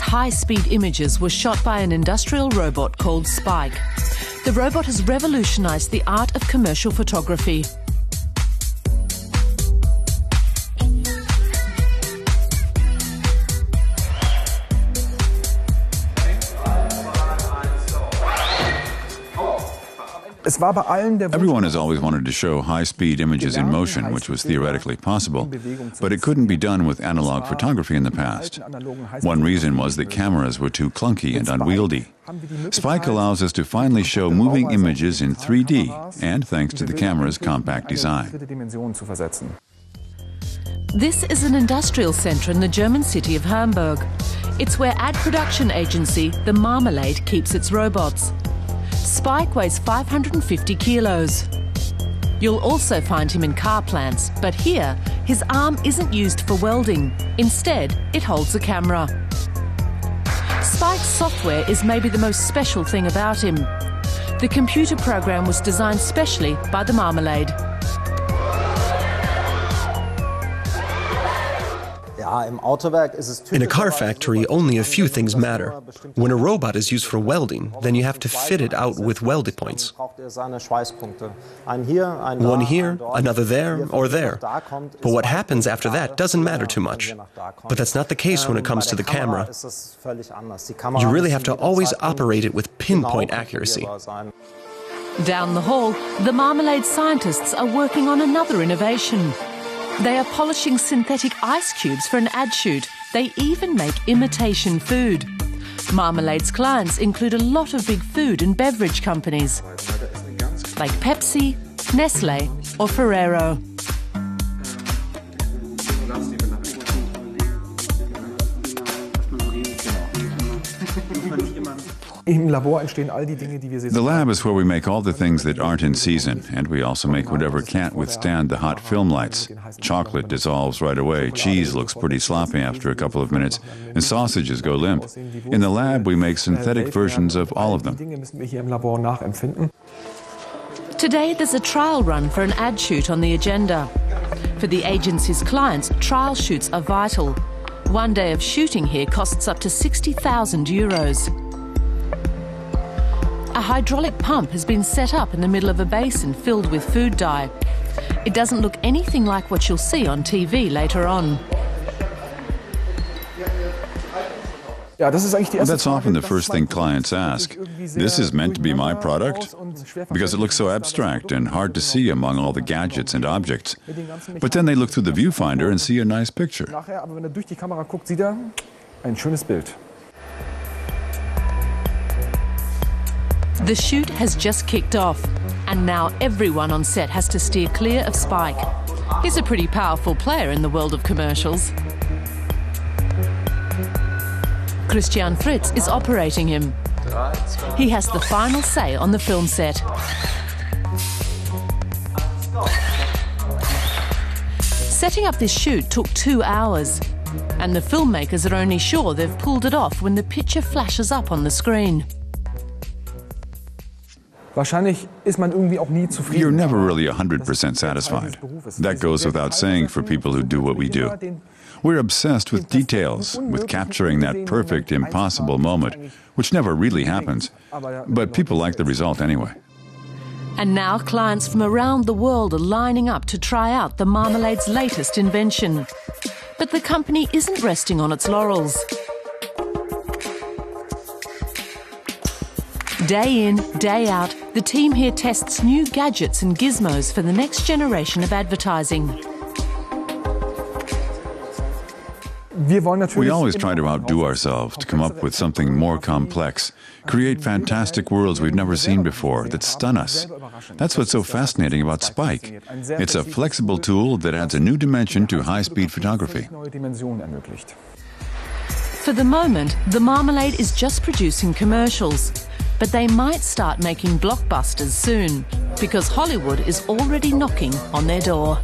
high speed images were shot by an industrial robot called Spike. The robot has revolutionized the art of commercial photography. Everyone has always wanted to show high speed images in motion, which was theoretically possible, but it couldn't be done with analog photography in the past. One reason was that cameras were too clunky and unwieldy. Spike allows us to finally show moving images in 3D, and thanks to the camera's compact design. This is an industrial centre in the German city of Hamburg. It's where ad production agency The Marmalade keeps its robots. Spike weighs 550 kilos. You'll also find him in car plants, but here, his arm isn't used for welding. Instead, it holds a camera. Spike's software is maybe the most special thing about him. The computer program was designed specially by the Marmalade. In a car factory, only a few things matter. When a robot is used for welding, then you have to fit it out with welding points. One here, another there, or there. But what happens after that doesn't matter too much. But that's not the case when it comes to the camera. You really have to always operate it with pinpoint accuracy. Down the hall, the Marmalade scientists are working on another innovation. They are polishing synthetic ice cubes for an ad shoot. They even make imitation food. Marmalade's clients include a lot of big food and beverage companies like Pepsi, Nestle, or Ferrero. The lab is where we make all the things that aren't in season, and we also make whatever can't withstand the hot film lights. Chocolate dissolves right away, cheese looks pretty sloppy after a couple of minutes, and sausages go limp. In the lab, we make synthetic versions of all of them. Today, there's a trial run for an ad shoot on the agenda. For the agency's clients, trial shoots are vital. One day of shooting here costs up to 60,000 euros. A hydraulic pump has been set up in the middle of a basin filled with food dye. It doesn't look anything like what you'll see on TV later on. That's often the first thing clients ask. This is meant to be my product? Because it looks so abstract and hard to see among all the gadgets and objects. But then they look through the viewfinder and see a nice picture. The shoot has just kicked off, and now everyone on set has to steer clear of Spike. He's a pretty powerful player in the world of commercials. Christian Fritz is operating him. He has the final say on the film set. Setting up this shoot took two hours, and the filmmakers are only sure they've pulled it off when the picture flashes up on the screen. You're never really 100% satisfied. That goes without saying for people who do what we do. We're obsessed with details, with capturing that perfect, impossible moment, which never really happens. But people like the result anyway. And now clients from around the world are lining up to try out the Marmalade's latest invention. But the company isn't resting on its laurels. Day in, day out, the team here tests new gadgets and gizmos for the next generation of advertising. We always try to outdo ourselves to come up with something more complex, create fantastic worlds we've never seen before that stun us. That's what's so fascinating about Spike. It's a flexible tool that adds a new dimension to high speed photography. For the moment, the Marmalade is just producing commercials. But they might start making blockbusters soon because Hollywood is already knocking on their door.